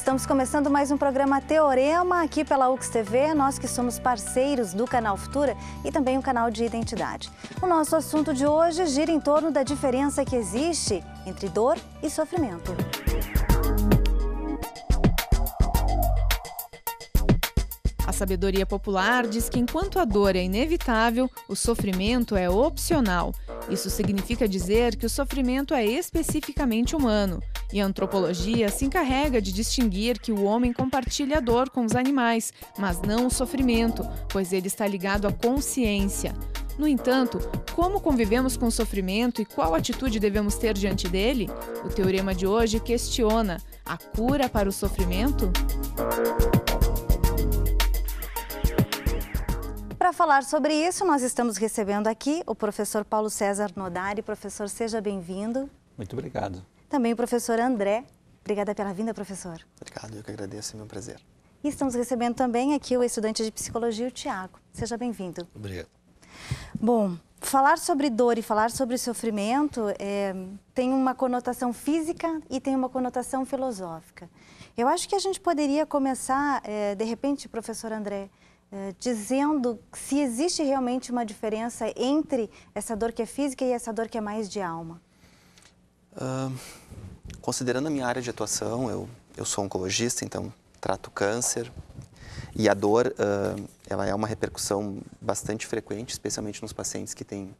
Estamos começando mais um programa Teorema aqui pela UX TV, nós que somos parceiros do canal Futura e também o canal de Identidade. O nosso assunto de hoje gira em torno da diferença que existe entre dor e sofrimento. A sabedoria popular diz que enquanto a dor é inevitável, o sofrimento é opcional. Isso significa dizer que o sofrimento é especificamente humano. E a antropologia se encarrega de distinguir que o homem compartilha a dor com os animais, mas não o sofrimento, pois ele está ligado à consciência. No entanto, como convivemos com o sofrimento e qual atitude devemos ter diante dele? O teorema de hoje questiona: a cura para o sofrimento? Para falar sobre isso, nós estamos recebendo aqui o professor Paulo César Nodari. Professor, seja bem-vindo. Muito obrigado. Também o professor André. Obrigada pela vinda, professor. Obrigado, eu que agradeço, é meu prazer. E estamos recebendo também aqui o estudante de psicologia, o Tiago. Seja bem-vindo. Obrigado. Bom, falar sobre dor e falar sobre sofrimento é, tem uma conotação física e tem uma conotação filosófica. Eu acho que a gente poderia começar, é, de repente, professor André, é, dizendo se existe realmente uma diferença entre essa dor que é física e essa dor que é mais de alma. Uh, considerando a minha área de atuação, eu, eu sou oncologista, então trato câncer. E a dor, uh, ela é uma repercussão bastante frequente, especialmente nos pacientes que têm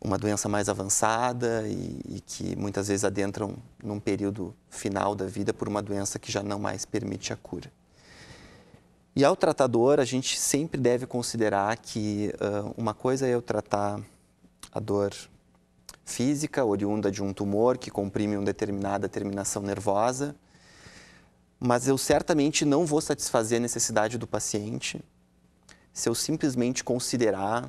uma doença mais avançada e, e, que muitas vezes adentram num período final da vida por uma doença que já não mais permite a cura. E ao tratador, a gente sempre deve considerar que uh, uma coisa é eu tratar a dor física, oriunda de um tumor que comprime uma determinada terminação nervosa, mas eu certamente não vou satisfazer a necessidade do paciente se eu simplesmente considerar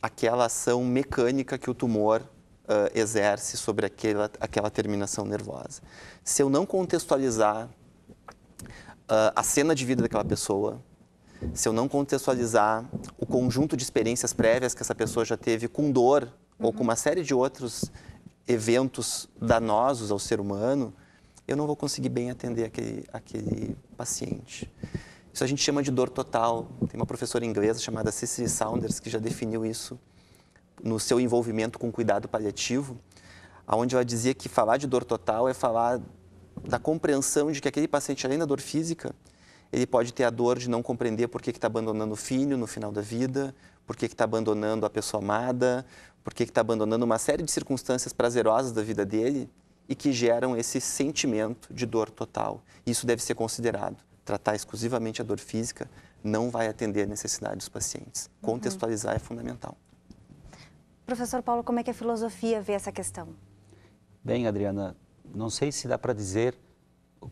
aquela ação mecânica que o tumor uh, exerce sobre aquela, aquela terminação nervosa. Se eu não contextualizar uh, a cena de vida daquela pessoa, se eu não contextualizar o conjunto de experiências prévias que essa pessoa já teve com dor uhum. ou com uma série de outros eventos danosos ao ser humano, eu não vou conseguir bem atender aquele, aquele paciente. Isso a gente chama de dor total. Tem uma professora inglesa chamada Cicely Saunders que já definiu isso no seu envolvimento com cuidado paliativo, onde ela dizia que falar de dor total é falar da compreensão de que aquele paciente, além da dor física, ele pode ter a dor de não compreender por que está abandonando o filho no final da vida, por que está abandonando a pessoa amada, por que está abandonando uma série de circunstâncias prazerosas da vida dele e que geram esse sentimento de dor total. Isso deve ser considerado. Tratar exclusivamente a dor física não vai atender a necessidade dos pacientes. Uhum. Contextualizar uhum. é fundamental. Professor Paulo, como é que a filosofia vê essa questão? Bem, Adriana, não sei se dá para dizer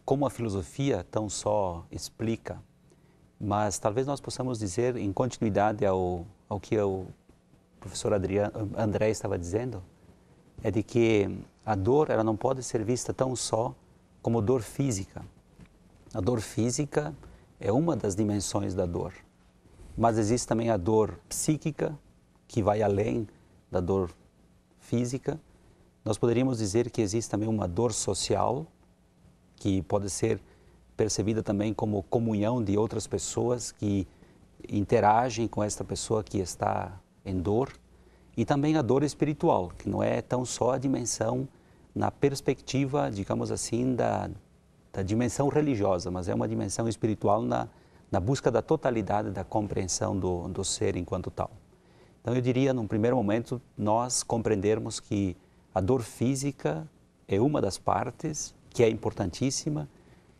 como a filosofia tão só explica, mas talvez nós possamos dizer, em continuidade ao, ao que o professor Adriano, André estava dizendo, é de que a dor ela não pode ser vista tão só como dor física. A dor física é uma das dimensões da dor, mas existe também a dor psíquica, que vai além da dor física, nós poderíamos dizer que existe também uma dor social, que pode ser percebida também como comunhão de outras pessoas que interagem com esta pessoa que está em dor, e também a dor espiritual, que não é tão só a dimensão na perspectiva, digamos assim, da, da dimensão religiosa, mas é uma dimensão espiritual na, na busca da totalidade da compreensão do, do ser enquanto tal. Então, eu diria, num primeiro momento, nós compreendermos que a dor física é uma das partes que é importantíssima.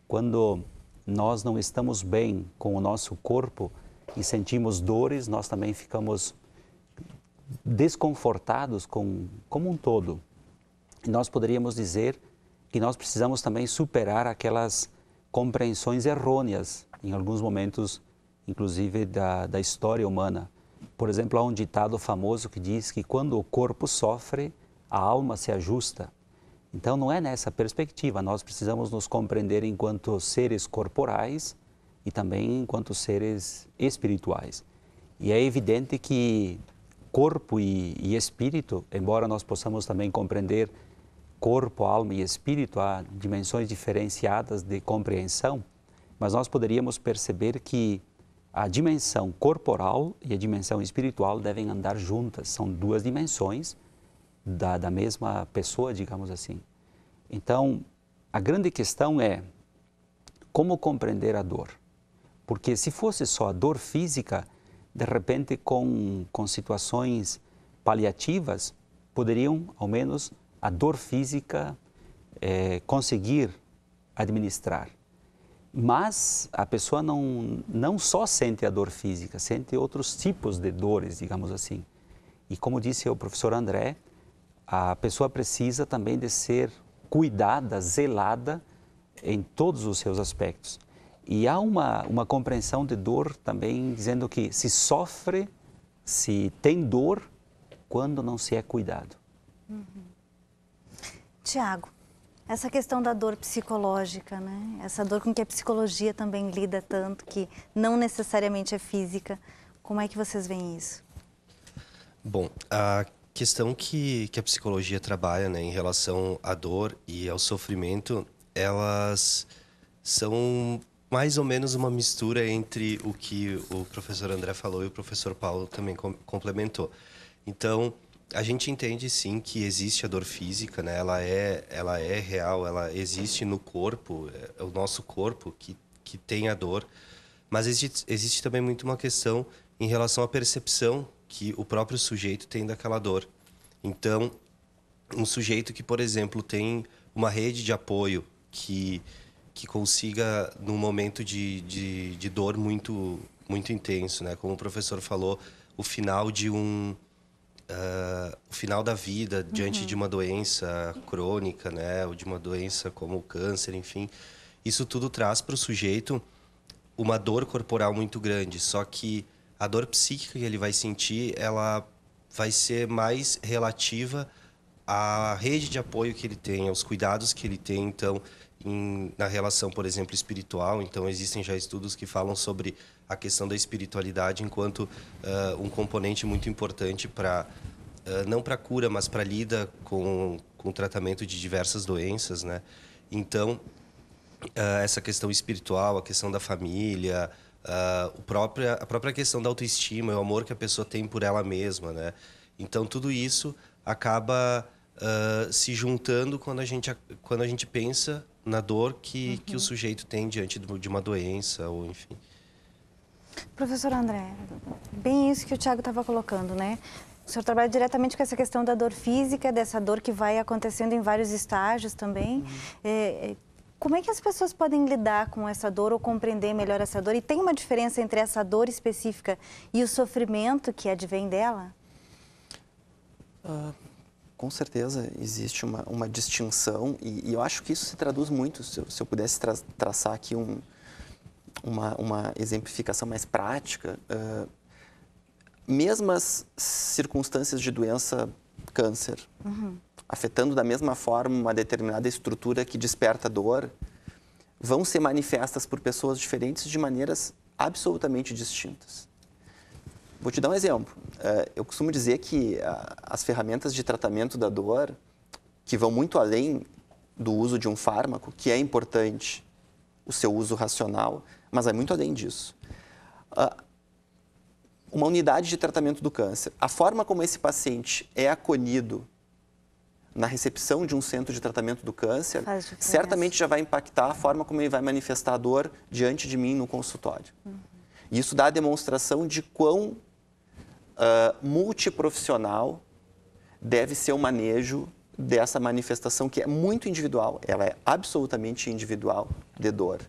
Quando nós não estamos bem com o nosso corpo e sentimos dores, nós também ficamos desconfortados com, como um todo. E nós poderíamos dizer que nós precisamos também superar aquelas compreensões errôneas, em alguns momentos, inclusive, da, da história humana. Por exemplo, há um ditado famoso que diz que quando o corpo sofre, a alma se ajusta. Então, não é nessa perspectiva. Nós precisamos nos compreender enquanto seres corporais e também enquanto seres espirituais. E é evidente que corpo e, e espírito, embora nós possamos também compreender corpo, alma e espírito, há dimensões diferenciadas de compreensão, mas nós poderíamos perceber que a dimensão corporal e a dimensão espiritual devem andar juntas, são duas dimensões da, da mesma pessoa, digamos assim. Então, a grande questão é como compreender a dor. Porque se fosse só a dor física, de repente com, com situações paliativas, poderiam, ao menos, a dor física é, conseguir administrar. Mas a pessoa não, não só sente a dor física, sente outros tipos de dores, digamos assim. E como disse o professor André, a pessoa precisa também de ser cuidada, zelada em todos os seus aspectos. E há uma, uma compreensão de dor também dizendo que se sofre, se tem dor, quando não se é cuidado. Uhum. Tiago, essa questão da dor psicológica, né? essa dor com que a psicologia também lida tanto, que não necessariamente é física, como é que vocês veem isso? Bom, a questão que, que a psicologia trabalha né, em relação à dor e ao sofrimento, elas são mais ou menos uma mistura entre o que o professor André falou e o professor Paulo também com, complementou. Então, a gente entende sim que existe a dor física, né? Ela é, ela é real, ela existe no corpo, é o nosso corpo que, que tem a dor. Mas existe, existe também muito uma questão em relação à percepção que o próprio sujeito tem daquela dor. Então, um sujeito que, por exemplo, tem uma rede de apoio que, que consiga, num momento de, de, de dor muito, muito intenso, né? como o professor falou, o final de um. Uh, o final da vida diante uhum. de uma doença crônica, né, ou de uma doença como o câncer, enfim, isso tudo traz para o sujeito uma dor corporal muito grande. Só que a dor psíquica que ele vai sentir, ela vai ser mais relativa à rede de apoio que ele tem, aos cuidados que ele tem, então, em, na relação, por exemplo, espiritual. Então, existem já estudos que falam sobre a questão da espiritualidade enquanto uh, um componente muito importante para uh, não para cura, mas para lida com, com o tratamento de diversas doenças, né? Então, uh, essa questão espiritual, a questão da família, uh, o própria, a própria questão da autoestima, o amor que a pessoa tem por ela mesma, né? Então tudo isso acaba uh, se juntando quando a gente quando a gente pensa na dor que, uhum. que o uhum. sujeito tem diante de uma doença ou enfim. Professor André, bem isso que o Tiago estava colocando, né? O senhor trabalha diretamente com essa questão da dor física, dessa dor que vai acontecendo em vários estágios também. Uhum. É, como é que as pessoas podem lidar com essa dor ou compreender melhor essa dor? E tem uma diferença entre essa dor específica e o sofrimento que advém dela? Uh, com certeza existe uma, uma distinção e, e, eu acho que isso se traduz muito, se eu, se eu pudesse tra traçar aqui um, uma, uma, exemplificação mais prática, uh, mesmas circunstâncias de doença câncer, uhum afetando da mesma forma uma determinada estrutura que desperta dor, vão ser manifestas por pessoas diferentes de maneiras absolutamente distintas. Vou te dar um exemplo. É, eu costumo dizer que as ferramentas de tratamento da dor, que vão muito além do uso de um fármaco, que é importante o seu uso racional, mas é muito além disso. Uma unidade de tratamento do câncer, a forma como esse paciente é acolhido na recepção de um centro de tratamento do câncer, certamente já vai impactar a forma como ele vai manifestar a dor diante de mim no consultório. Uhum. Isso dá a demonstração de quão uh, multiprofissional deve ser o manejo dessa manifestação que é muito individual, ela é absolutamente individual de dor.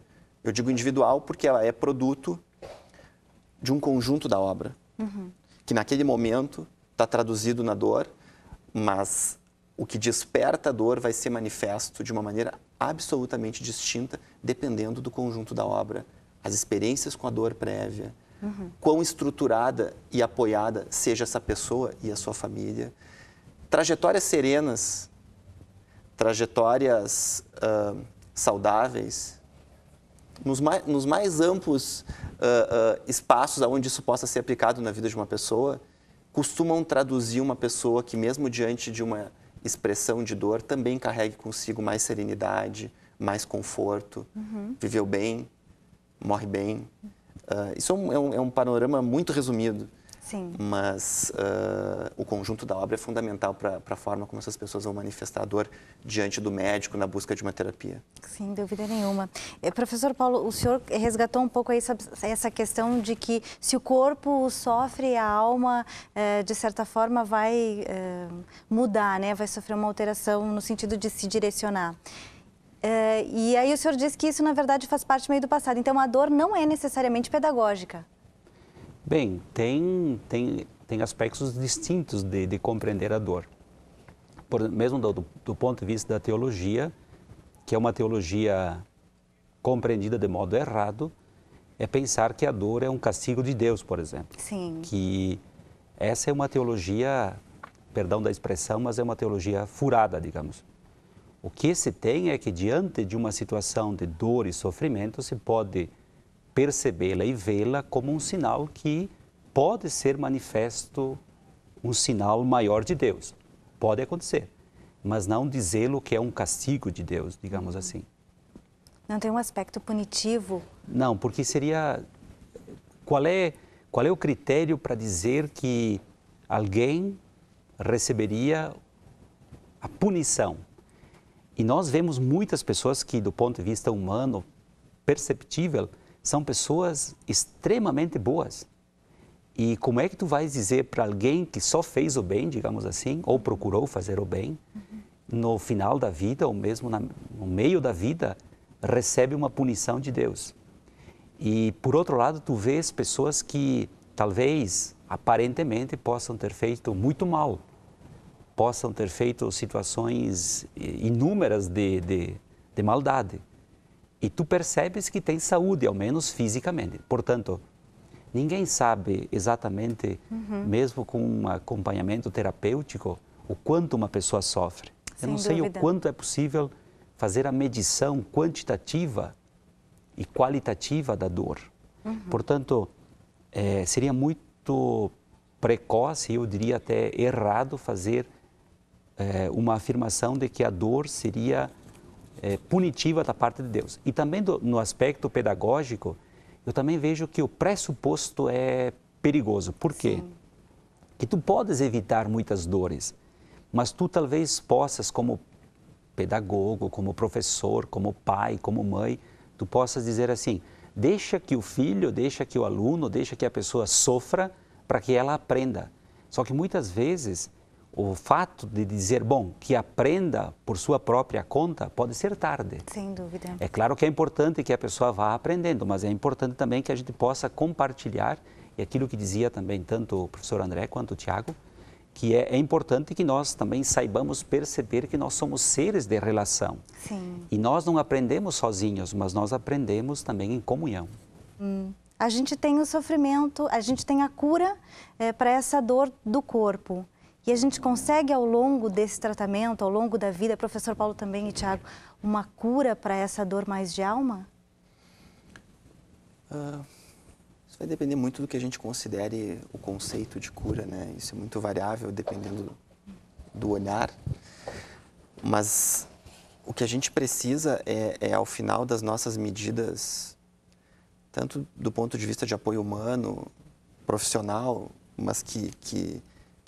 Eu digo individual porque ela é produto de um conjunto da obra, uhum. que naquele momento está traduzido na dor, mas o que desperta a dor vai ser manifesto de uma maneira absolutamente distinta, dependendo do conjunto da obra. As experiências com a dor prévia, uhum. quão estruturada e apoiada seja essa pessoa e a sua família. Trajetórias serenas, trajetórias uh, saudáveis, nos mais, nos mais amplos uh, uh, espaços onde isso possa ser aplicado na vida de uma pessoa, costumam traduzir uma pessoa que, mesmo diante de uma expressão de dor também carregue consigo mais serenidade, mais conforto, uhum. viveu bem, morre bem. Uh, isso é um, é, um, é um, panorama muito resumido. Sim. Mas uh, o conjunto da obra é fundamental para a forma como essas pessoas vão manifestar a dor diante do médico na busca de uma terapia. Sem dúvida nenhuma. Eh, professor Paulo, o senhor resgatou um pouco essa, essa questão de que se o corpo sofre, a alma, eh, de certa forma, vai eh, mudar, né? vai sofrer uma alteração no sentido de se direcionar. É, e aí o senhor disse que isso, na verdade, faz parte meio do passado. Então, a dor não é necessariamente pedagógica. Bem, tem, tem, tem aspectos distintos de, de compreender a dor. Por, mesmo do, do ponto de vista da teologia, que é uma teologia compreendida de modo errado, é pensar que a dor é um castigo de Deus, por exemplo. Sim. Que essa é uma teologia, perdão da expressão, mas é uma teologia furada, digamos. O que se tem é que, diante de uma situação de dor e sofrimento, se pode percebê-la e vê-la como um sinal que pode ser manifesto, um sinal maior de Deus. Pode acontecer, mas não dizê-lo que é um castigo de Deus, digamos assim. Não tem um aspecto punitivo? Não, porque seria. Qual é, qual é o critério para dizer que alguém receberia a punição? E nós vemos muitas pessoas que, do ponto de vista humano, perceptível, são pessoas extremamente boas. E como é que tu vais dizer para alguém que só fez o bem, digamos assim, ou procurou fazer o bem, no final da vida, ou mesmo na, no meio da vida, recebe uma punição de Deus? E, por outro lado, tu vês pessoas que talvez, aparentemente, possam ter feito muito mal, possam ter feito situações inúmeras de, de, de maldade. E tu percebes que tem saúde, ao menos fisicamente. Portanto, ninguém sabe exatamente, uhum. mesmo com um acompanhamento terapêutico, o quanto uma pessoa sofre. Sem Eu não sei o quanto é possível fazer a medição quantitativa e qualitativa da dor. Uhum. Portanto, é, seria muito precoce, eu diria até errado, fazer é, uma afirmação de que a dor seria é, punitiva da parte de Deus. E também do, no aspecto pedagógico, eu também vejo que o pressuposto é perigoso. Por quê? Sim. Que tu podes evitar muitas dores, mas tu talvez possas, como pedagogo, como professor, como pai, como mãe, tu possas dizer assim: deixa que o filho, deixa que o aluno, deixa que a pessoa sofra para que ela aprenda. Só que muitas vezes o fato de dizer, bom, que aprenda por sua própria conta, pode ser tarde. Sem dúvida. É claro que é importante que a pessoa vá aprendendo, mas é importante também que a gente possa compartilhar, e aquilo que dizia também tanto o professor André quanto o Tiago, que é, é, importante que nós também saibamos perceber que nós somos seres de relação. Sim. E nós não aprendemos sozinhos, mas nós aprendemos também em comunhão. Hum. A gente tem o sofrimento, a gente tem a cura é, para essa dor do corpo. E a gente consegue, ao longo desse tratamento, ao longo da vida, professor Paulo também e Tiago, uma cura para essa dor mais de alma? Uh, isso vai depender muito do que a gente considere o conceito de cura, né? Isso é muito variável dependendo do olhar. Mas o que a gente precisa é, é ao final das nossas medidas, tanto do ponto de vista de apoio humano, profissional, mas que, que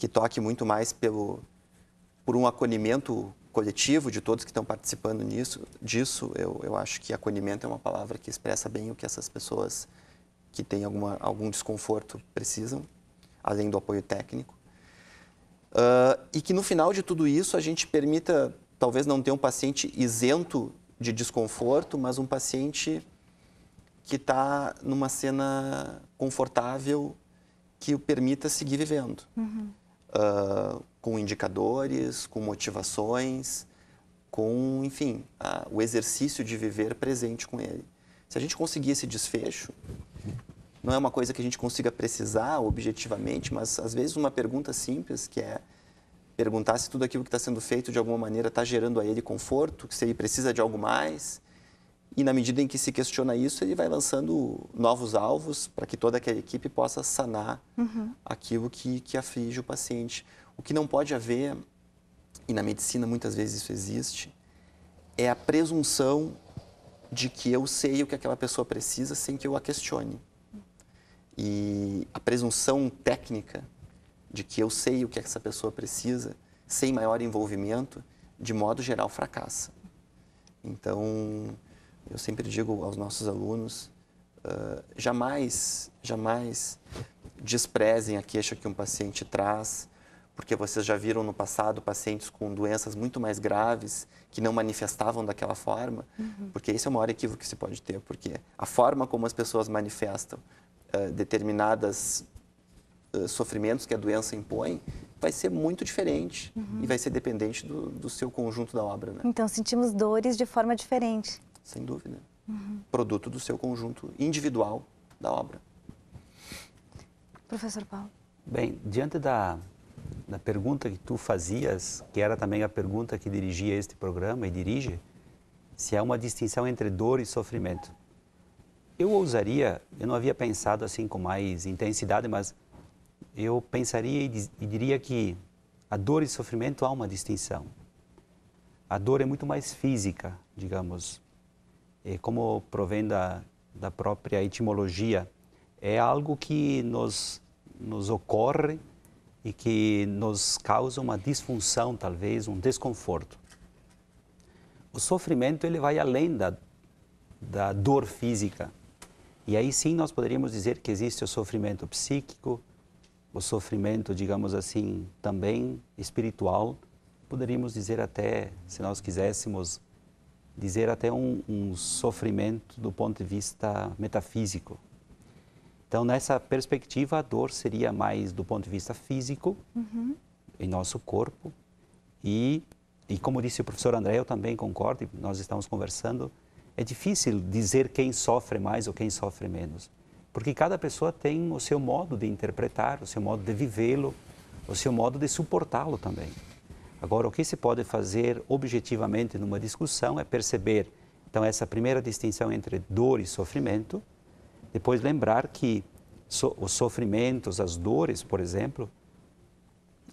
que toque muito mais pelo, por um acolhimento coletivo de todos que estão participando nisso, disso, eu, eu acho que acolhimento é uma palavra que expressa bem o que essas pessoas que têm alguma, algum desconforto precisam, além do apoio técnico. Uh, e que no final de tudo isso a gente permita, talvez não ter um paciente isento de desconforto, mas um paciente que está numa cena confortável que o permita seguir vivendo. Uhum uh, com indicadores, com motivações, com, enfim, o exercício de viver presente com ele. Se a gente conseguir esse desfecho, não é uma coisa que a gente consiga precisar objetivamente, mas às vezes uma pergunta simples que é perguntar se tudo aquilo que está sendo feito de alguma maneira está gerando a ele conforto, se ele precisa de algo mais, e na medida em que se questiona isso, ele vai lançando novos alvos para que toda aquela equipe possa sanar uhum. aquilo que, que aflige o paciente. O que não pode haver e na medicina muitas vezes isso existe, é a presunção de que eu sei o que aquela pessoa precisa sem que eu a questione. E a presunção técnica de que eu sei o que essa pessoa precisa, sem maior envolvimento, de modo geral fracassa. Então, eu sempre digo aos nossos alunos, uh, jamais, jamais desprezem a queixa que um paciente traz, porque vocês já viram no passado pacientes com doenças muito mais graves que não manifestavam daquela forma, uhum. porque esse é o maior equívoco que se pode ter, porque a forma como as pessoas manifestam uh, determinadas uh, sofrimentos que a doença impõe vai ser muito diferente uhum. e vai ser dependente do, do, seu conjunto da obra. Né? Então sentimos dores de forma diferente. Sem dúvida. Uhum. Produto do seu conjunto individual da obra. Professor Paulo. Bem, diante da na pergunta que tu fazias, que era também a pergunta que dirigia este programa e dirige, se há uma distinção entre dor e sofrimento. Eu ousaria, eu não havia pensado assim com mais intensidade, mas eu pensaria e, e diria que a dor e sofrimento há uma distinção. A dor é muito mais física, digamos, é como provém da, da própria etimologia, é algo que nos, nos ocorre e que nos causa uma disfunção, talvez, um desconforto. O sofrimento ele vai além da, da dor física. E aí sim nós poderíamos dizer que existe o sofrimento psíquico, o sofrimento, digamos assim, também espiritual. Poderíamos dizer até, se nós quiséssemos, dizer até um, um sofrimento do ponto de vista metafísico. Então, nessa perspectiva, a dor seria mais do ponto de vista físico, uhum. em nosso corpo. E, e como disse o professor André, eu também concordo, nós estamos conversando, é difícil dizer quem sofre mais ou quem sofre menos. Porque cada pessoa tem o seu modo de interpretar, o seu modo de vivê-lo, o seu modo de suportá-lo também. Agora, o que se pode fazer objetivamente numa discussão é perceber, então, essa primeira distinção entre dor e sofrimento, depois lembrar que so, os sofrimentos, as dores, por exemplo,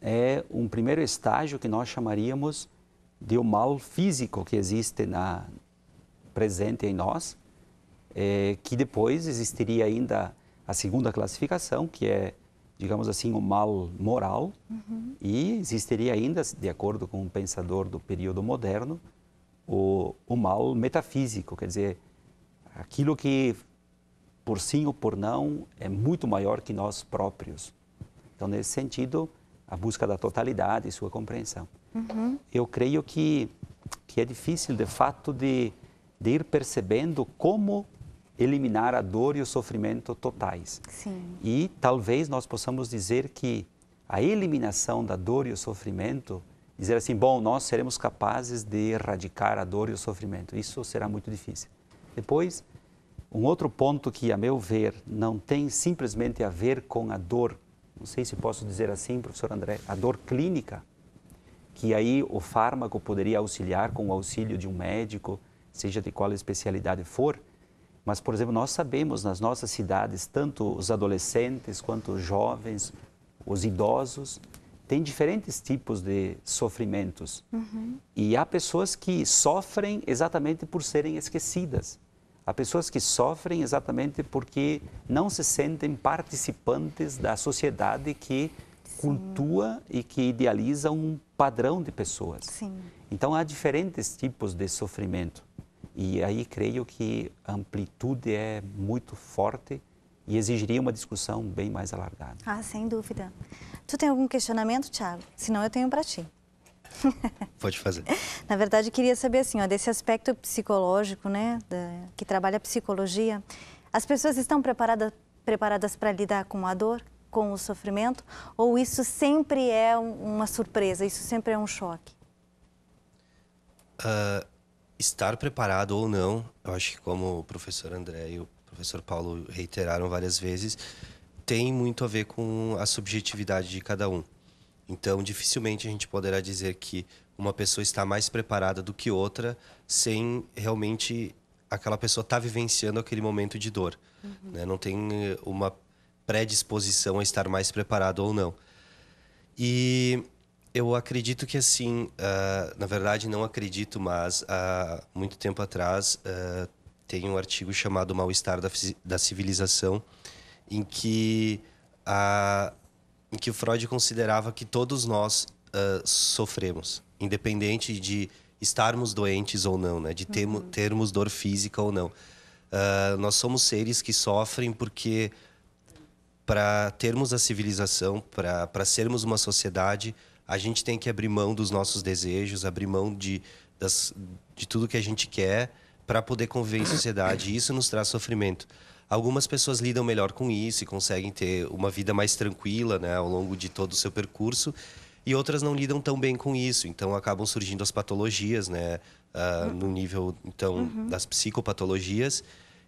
é um primeiro estágio que nós chamaríamos de o mal físico que existe na presente em nós, é, que depois existiria ainda a segunda classificação, que é, digamos assim, o mal moral, uhum. e existiria ainda, de acordo com um pensador do período moderno, o, o mal metafísico, quer dizer, aquilo que por sim ou por não, é muito maior que nós próprios. Então, nesse sentido, a busca da totalidade e sua compreensão. Uhum. Eu creio que, que é difícil, de fato, de, de ir percebendo como eliminar a dor e o sofrimento totais. Sim. E talvez nós possamos dizer que a eliminação da dor e o sofrimento, dizer assim, bom, nós seremos capazes de erradicar a dor e o sofrimento. Isso será muito difícil. Depois, um outro ponto que, a meu ver, não tem simplesmente a ver com a dor, não sei se posso dizer assim, professor André, a dor clínica, que aí o fármaco poderia auxiliar com o auxílio de um médico, seja de qual especialidade for. Mas, por exemplo, nós sabemos nas nossas cidades, tanto os adolescentes quanto os jovens, os idosos, têm diferentes tipos de sofrimentos. Uhum. E há pessoas que sofrem exatamente por serem esquecidas. Há pessoas que sofrem exatamente porque não se sentem participantes da sociedade que Sim. cultua e que idealiza um padrão de pessoas. Sim. Então há diferentes tipos de sofrimento. E aí creio que a amplitude é muito forte e exigiria uma discussão bem mais alargada. Ah, sem dúvida. Tu tem algum questionamento, Thiago? Senão eu tenho para ti. Pode fazer. Na verdade, queria saber assim, ó, desse aspecto psicológico, né, da, que trabalha a psicologia, as pessoas estão preparadas preparadas para lidar com a dor, com o sofrimento, ou isso sempre é uma surpresa, isso sempre é um choque? Uh, estar preparado ou não, eu acho que como o professor André e o professor Paulo reiteraram várias vezes, tem muito a ver com a subjetividade de cada um. Então, dificilmente a gente poderá dizer que uma pessoa está mais preparada do que outra sem realmente aquela pessoa estar tá vivenciando aquele momento de dor. Uhum. Né? Não tem eh, uma predisposição a estar mais preparado ou não. E Eu acredito que assim, uh, na verdade não acredito, mas há muito tempo atrás uh, tem um artigo chamado Mal-Estar da, da Civilização, em que, a, em que o Freud considerava que todos nós uh, sofremos, independente de estarmos doentes ou não, né? de termo, uhum. termos dor física ou não. nós somos seres que sofrem porque para termos a civilização, para sermos uma sociedade, a gente tem que abrir mão dos nossos desejos, abrir mão de, das, de tudo que a gente quer para poder conviver em sociedade. E isso nos traz sofrimento. Algumas pessoas lidam melhor com isso e conseguem ter uma vida mais tranquila né, ao longo de todo o seu percurso. E outras não lidam tão bem com isso. Então, acabam surgindo as patologias, né? Uh, no nível, então, uhum. das psicopatologias.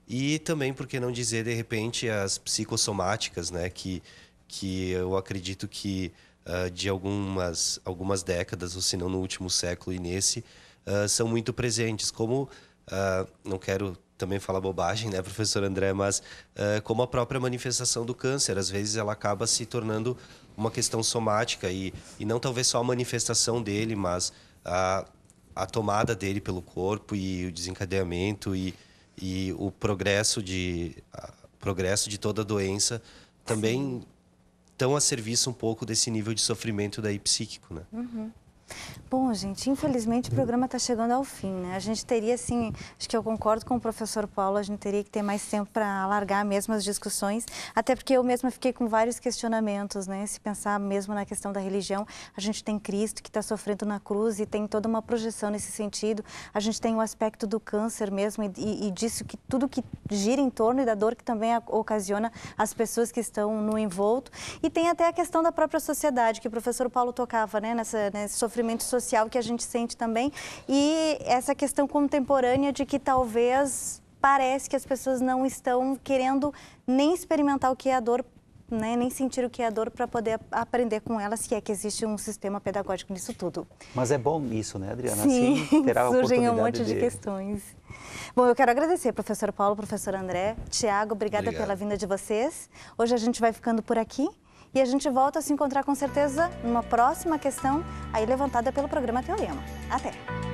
E também, por que não dizer, de repente, as psicossomáticas, né? Que, que eu acredito que uh, de algumas, algumas décadas, ou se não no último século e nesse, uh, são muito presentes. Como, uh, não quero também falar bobagem, né, professor André, mas como a própria manifestação do câncer, às vezes ela acaba se tornando uma questão somática e, e não talvez só a manifestação dele, mas a, a tomada dele pelo corpo e o desencadeamento e, e o progresso de, progresso de toda a doença também estão a serviço um pouco desse nível de sofrimento daí psíquico, né? Uhum. Bom, gente, infelizmente o programa está chegando ao fim, né? A gente teria, assim, acho que eu concordo com o professor Paulo, a gente teria que ter mais tempo para alargar mesmo as discussões, até porque eu mesma fiquei com vários questionamentos, né? Se pensar mesmo na questão da religião, a gente tem Cristo que está sofrendo na cruz e tem toda uma projeção nesse sentido. A gente tem o aspecto do câncer mesmo e, e, disso que tudo que gira em torno e da dor que também ocasiona as pessoas que estão no envolto. E tem até a questão da própria sociedade, que o professor Paulo tocava, né? Nessa, nesse sofrimento sofrimento social que a gente sente também e essa questão contemporânea de que talvez parece que as pessoas não estão querendo nem experimentar o que é a dor né, nem sentir o que é a dor para poder aprender com ela, se é que existe um sistema pedagógico nisso tudo. Mas é bom isso, né, Adriana? Sim, assim, terá surgem um monte de... de... questões. Bom, eu quero agradecer, professor Paulo, professor André, Tiago, obrigada Obrigado. pela vinda de vocês. Hoje a gente vai ficando por aqui. E a gente volta a se encontrar com certeza numa próxima questão aí levantada pelo programa Teorema. Até!